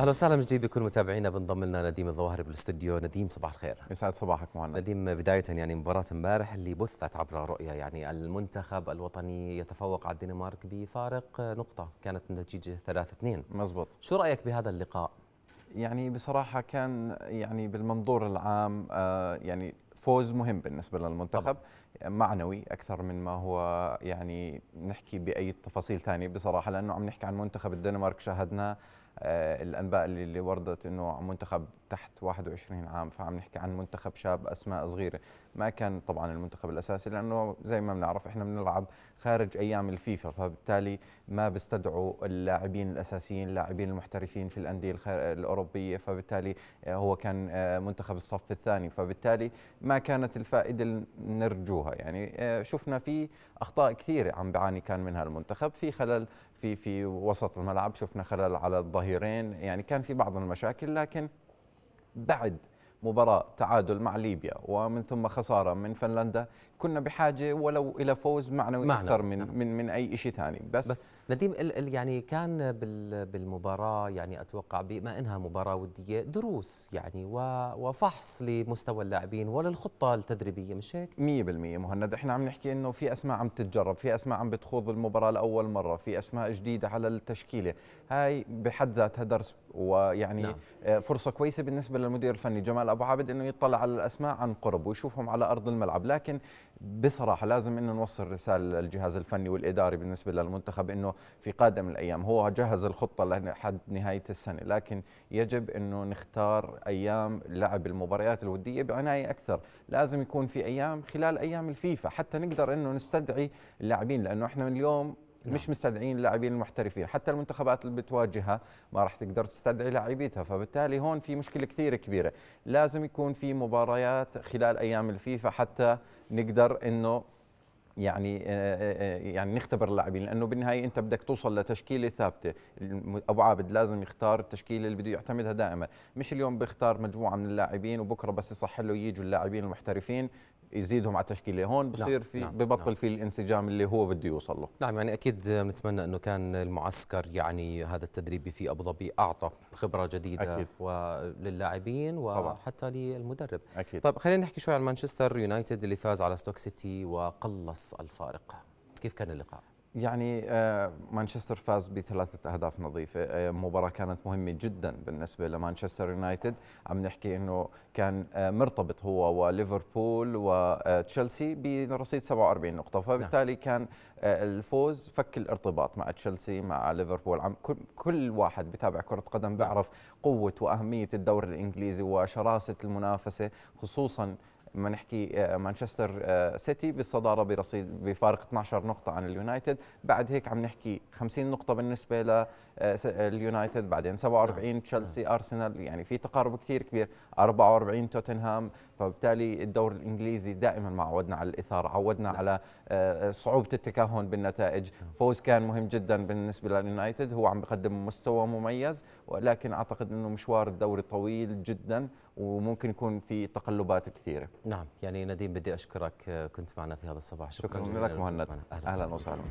أهلا وسهلا من جديد بكل متابعينا بنضم لنا نديم الظواهري بالاستوديو. نديم صباح الخير. يسعد صباحك مهند نديم بداية يعني مباراة امبارح اللي بثت عبر رؤيا يعني المنتخب الوطني يتفوق على الدنمارك بفارق نقطة كانت النتيجه 3 2 مزبوط. شو رأيك بهذا اللقاء؟ يعني بصراحة كان يعني بالمنظور العام آه يعني فوز مهم بالنسبة للمنتخب. طبعا. معنوي أكثر من ما هو يعني نحكي بأي تفاصيل ثانية بصراحة لأنه عم نحكي عن منتخب الدنمارك شاهدنا آه الأنباء اللي, وردت إنه منتخب تحت 21 عام فعم نحكي عن منتخب شاب أسماء صغيرة. ما كان طبعا المنتخب الأساسي لأنه زي ما بنعرف إحنا بنلعب خارج أيام الفيفا فبالتالي ما بيستدعوا اللاعبين الأساسيين اللاعبين المحترفين في الأندية الأوروبية فبالتالي آه، هو كان آه، منتخب الصف الثاني. فبالتالي ما كانت الفائدة اللي نرجوها يعني آه، شفنا في أخطاء كثيرة عم بيعاني كان منها المنتخب. في خلل في في وسط الملعب شفنا خلل على الظهيرين. يعني كان في بعض المشاكل لكن بعد مباراة تعادل مع ليبيا ومن ثم خسارة من فنلندا كنا بحاجة ولو إلى فوز معنوي معنى. أكثر من, نعم. من من أي شيء ثاني بس بس نديم يعني كان بالمباراة يعني أتوقع بما إنها مباراة ودية دروس يعني وفحص لمستوى اللاعبين وللخطة التدريبية مش هيك؟ 100% مهند إحنا عم نحكي إنه في أسماء عم تتجرب في أسماء عم بتخوض المباراة لأول مرة في أسماء جديدة على التشكيلة هاي بحد ذاتها درس ويعني نعم. آه، فرصة كويسة بالنسبة للمدير الفني جمال أبو عابد إنه يطلع على الأسماء عن قرب ويشوفهم على أرض الملعب. لكن بصراحة لازم إنه نوصل رسالة للجهاز الفني والإداري بالنسبة للمنتخب إنه في قادم الأيام. هو جهز الخطة لحد نهاية السنة لكن يجب إنه نختار أيام لعب المباريات الودية بعناية أكثر. لازم يكون في أيام خلال أيام الفيفا حتى نقدر إنه نستدعي اللاعبين لأنه إحنا اليوم نعم. مش مستدعين اللاعبين المحترفين حتى المنتخبات اللي بتواجهها ما راح تقدر تستدعي لاعبيتها فبالتالي هون في مشكلة كثير كبيرة لازم يكون في مباريات خلال أيام الفيفا حتى نقدر إنه يعني آه، آه، آه، يعني نختبر اللاعبين لأنه بالنهاية أنت بدك توصل لتشكيلة ثابتة. أبو عابد لازم يختار التشكيلة اللي بده يعتمدها دائما. مش اليوم بيختار مجموعة من اللاعبين وبكرة بس يصح له يجوا اللاعبين المحترفين يزيدهم على التشكيلة. هون نعم، بصير في نعم ببطل نعم. في الانسجام اللي هو بده يوصل له. نعم يعني أكيد بنتمنى إنه كان المعسكر يعني هذا التدريبي في أبو ظبي أعطى خبرة جديدة أكيد. وللاعبين وحتى للمدرب. أكيد. طيب خلينا نحكي شوي عن مانشستر يونايتد اللي فاز على ستوك سيتي وقلص الفارق. كيف كان اللقاء؟ يعني آه، مانشستر فاز بثلاثة أهداف نظيفة. آه، مباراة كانت مهمة جدا بالنسبة لمانشستر يونايتد. عم نحكي أنه كان آه، مرتبط هو وليفربول وتشيلسي برصيد 47 نقطة. فبالتالي نعم. كان الفوز فك الارتباط مع تشيلسي مع ليفربول. عم كل واحد بتابع كرة قدم بيعرف قوة وأهمية الدوري الإنجليزي وشراسة المنافسة خصوصا لما نحكي آه، مانشستر آه، سيتي بالصدارة برصيد بفارق 12 نقطة عن اليونايتد. بعد هيك عم نحكي 50 نقطة بالنسبة لليونايتد آه، بعدين 47 تشيلسي أرسنال. يعني في تقارب كثير كبير. 44 توتنهام. فبالتالي الدوري الإنجليزي دائما ما عودنا على الإثارة عودنا على صعوبة التكهن بالنتائج. فوز كان مهم جدا بالنسبة لليونايتد. هو عم بقدم مستوى مميز ولكن أعتقد إنه مشوار الدوري طويل جدا وممكن يكون في تقلبات كثيرة. نعم يعني نديم بدي أشكرك كنت معنا في هذا الصباح. شكرا, شكرا. لك مهند. أهلا, أهلا وسهلا.